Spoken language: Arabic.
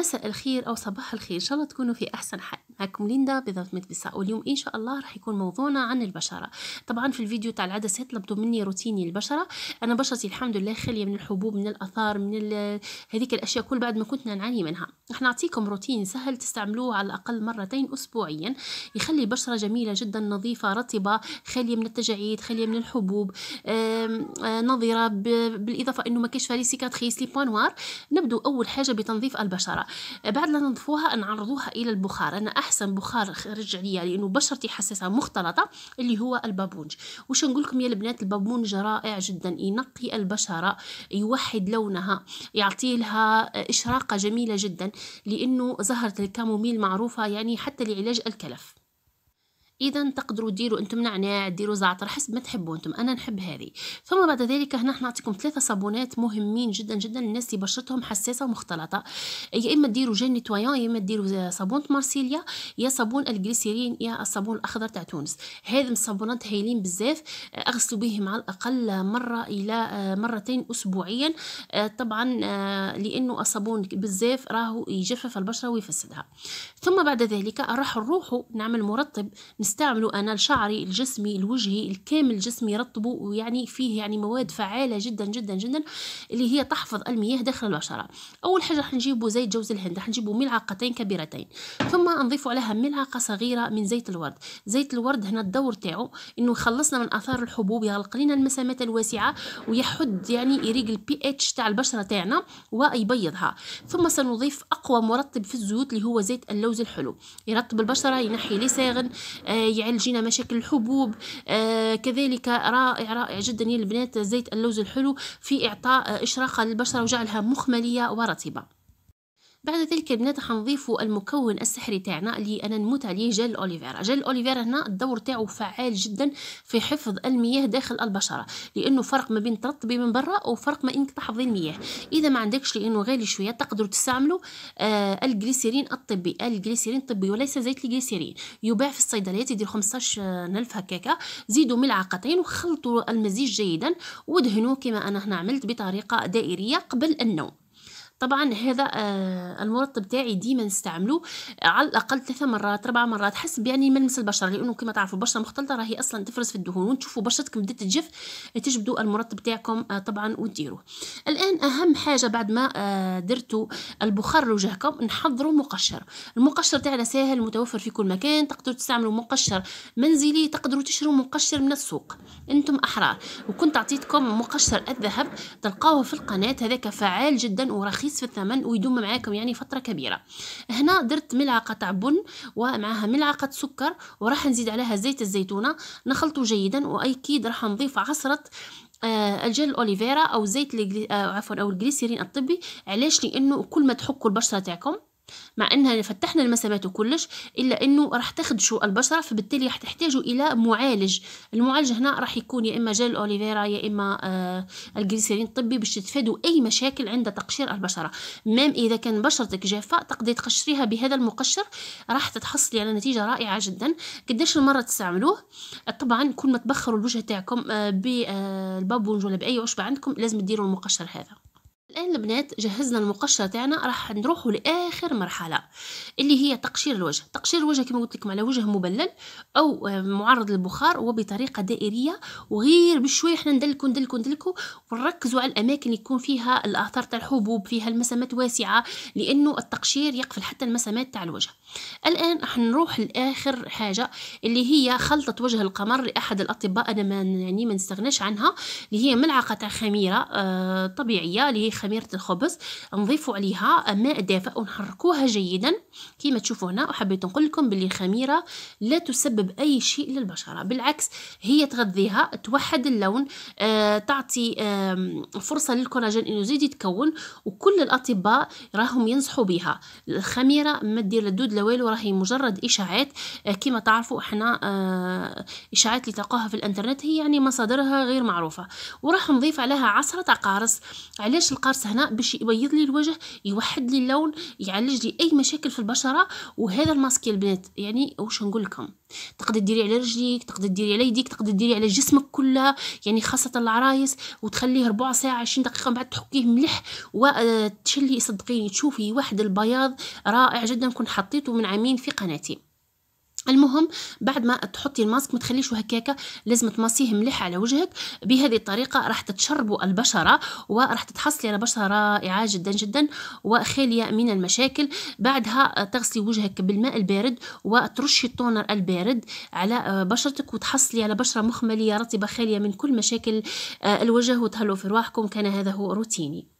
مساء الخير أو صباح الخير. إن شاء الله تكونوا في أحسن حال. معكم ليندا بضغط متبسة واليوم إن شاء الله راح يكون موضوعنا عن البشرة. طبعا في الفيديو تاع العدسة طلبتوا مني روتيني البشرة. أنا بشرتي الحمد لله خالية من الحبوب من الآثار من هذيك الأشياء كل بعد ما كنت نعاني منها. راح نعطيكم روتين سهل تستعملوه على الأقل مرتين أسبوعيا. يخلي البشرة جميلة جدا نظيفة رطبة خالية من التجاعيد خالية من الحبوب. نضرة بالإضافة أنه ما كاش les cicatrices les points نبدو أول حاجة بتنظيف البشرة. بعد لا ننظفوها نعرضوها إلى البخار. أنا أحسن بخار خرج عليا لأنه بشرتي حساسة مختلطة اللي هو البابونج. وش نقول لكم يا البنات؟ البابونج رائع جدا ينقي البشرة يوحد لونها يعطي لها إشراقة جميلة جدا لأنه زهرة الكاموميل معروفة يعني حتى لعلاج الكلف. إذا تقدروا ديروا أنتم نعناع ديروا زعتر حسب ما تحبوا أنتم أنا نحب هذه. ثم بعد ذلك هنا نعطيكم ثلاثة صابونات مهمين جدا جدا للناس اللي بشرتهم حساسة ومختلطة. يا إما ديروا جين نيتوايان يا إما ديروا صابونه مارسيليا يا صابون الجليسيرين يا الصابون الأخضر تاع تونس. هذه الصابونات هايلين بزاف. أغسلوا بهم على الأقل مرة إلى مرتين اسبوعيا. طبعا لأنه الصابون بزاف راهو يجفف البشرة ويفسدها. ثم بعد ذلك راح نروحوا نعمل مرطب نستعمله أنا لشعري الجسمي الوجهي الكامل جسمي يرطبه ويعني فيه يعني مواد فعالة جدا جدا جدا اللي هي تحفظ المياه داخل البشرة أول حاجة راح نجيبه زيت جوز الهند راح نجيبه ملعقتين كبيرتين. ثم نضيف عليها ملعقة صغيرة من زيت الورد. زيت الورد هنا الدور تاعو إنه يخلصنا من آثار الحبوب يغلق لنا المسامات الواسعة ويحد يعني يريق البي اتش تاع البشرة تاعنا ويبيضها. ثم سنضيف أقوى مرطب في الزيوت اللي هو زيت اللوز الحلو. يرطب البشرة ينحي لي ساغن آه يعالجينا مشاكل الحبوب. آه كذلك رائع رائع جدا يا البنات. زيت اللوز الحلو في إعطاء إشراقة للبشرة وجعلها مخملية ورطبة. بعد ذلك البنات حنضيفوا المكون السحري تاعنا اللي أنا نموت عليه جل أوليفيرا. جل أوليفيرا هنا الدور تاعو فعال جدا في حفظ المياه داخل البشرة لأنه فرق ما بين ترطبي من برا وفرق ما انك تحفظي المياه. إذا ما عندكش لأنه غالي شوية تقدروا تستعملوا آه الجليسيرين الطبي. الجليسيرين الطبي وليس زيت الجليسيرين. يباع في الصيدليات يدير 15 نلف هكاكا. زيدوا ملعقتين وخلطوا المزيج جيدا ودهنوه كما أنا هنا عملت بطريقة دائرية قبل النوم. طبعا هذا آه المرطب تاعي ديما نستعمله على الأقل ثلاثة مرات ربع مرات. حسب يعني ملمس البشره لأنه كما تعرفوا البشره مختلطة راهي أصلا تفرز في الدهون. وتشوفوا بشرتكم بدأت تجف تجبدوا المرطب تاعكم آه طبعا وتديروه الآن أهم حاجة بعد ما آه درتوا البخار لوجهكم نحضروا مقشر. المقشر تاعنا ساهل متوفر في كل مكان تقدروا تستعملوا مقشر منزلي تقدروا تشتروا مقشر من السوق. أنتم أحرار. وكنت أعطيتكم مقشر الذهب تلقاوه في القناة هذاك فعال جدا ورخيص رخيص في الثمن ويدوم معاكم يعني فترة كبيرة. هنا درت ملعقة تاع بن ومعها ملعقة سكر وراح نزيد عليها زيت الزيتونة. نخلطه جيدا وأكيد راح نضيف عصرة آه الجل أوليفيرا أو زيت آه عفوا أو الجليسيرين الطبي. علاش؟ لأنه كل ما تحكوا البشرة تاعكم مع إنها فتحنا المسامات وكلش إلا إنه راح تخدشوا البشرة فبالتالي راح تحتاجوا إلى معالج. المعالج هنا راح يكون يا إما جل أوليفيرا يا إما آه الجليسرين الطبي باش تتفادوا أي مشاكل عند تقشير البشرة. مام إذا كان بشرتك جافة تقدري تقشريها بهذا المقشر. راح تتحصلي على نتيجة رائعة جدا. قداش المرة تستعملوه؟ طبعا كل ما تبخروا الوجه تاعكم آه بالبابونج ولا بأي عشبه عندكم لازم تديروا المقشر هذا. الآن البنات جهزنا المقشر تاعنا راح نروحوا لآخر مرحلة اللي هي تقشير الوجه. تقشير الوجه كما قلت لكم على وجه مبلل أو معرض للبخار وبطريقة دائرية وغير بشويه إحنا ندلكو ندلكو ندلكو ونركزوا على الأماكن اللي يكون فيها الآثار تاع الحبوب فيها المسامات واسعة لأنه التقشير يقفل حتى المسامات تاع الوجه. الآن راح نروح لآخر حاجة اللي هي خلطة وجه القمر لأحد الأطباء أنا ما يعني ما نستغناش عنها اللي هي ملعقة تاع خميرة آه طبيعية اللي هي خميرة الخبز نضيفوا عليها ماء دافئ ونحركوها جيدا. كما تشوفوا هنا وحبيت نقول لكم باللي الخميرة لا تسبب أي شيء للبشرة. بالعكس هي تغذيها توحد اللون آه، تعطي آه، فرصة للكولاجين إنه يزيد يتكون وكل الأطباء راهم ينصحوا بها. الخميرة ما دير لا دود لا والو راهي مجرد إشاعات. آه، كما تعرفوا إحنا آه، إشاعات اللي تلقاها في الإنترنت هي يعني مصادرها غير معروفة. وراح نضيف عليها عصرة قارص. علاش القارص قارصه هنا باش يبيض لي الوجه يوحد لي اللون يعالج لي أي مشاكل في البشرة وهذا الماسك يا البنات. يعني واش نقول لكم؟ تقدر ديري على رجليك تقدر ديري على يديك تقدر ديري على جسمك كلها يعني خاصة العرايس وتخليه ربع ساعة 20 دقيقة من بعد تحكيه ملح وتشلي صدقيني تشوفي واحد البياض رائع جدا كنت حطيته من عامين في قناتي. المهم بعد ما تحطي الماسك ما تخليشه هكاكا لازم تماسيه مليح على وجهك. بهذه الطريقة راح تتشربوا البشرة وراح تتحصلي على بشرة رائعة جدا جدا وخالية من المشاكل. بعدها تغسلي وجهك بالماء البارد وترشي التونر البارد على بشرتك وتحصلي على بشرة مخملية رطبة خالية من كل مشاكل الوجه وتهلوا في رواحكم. كان هذا هو روتيني.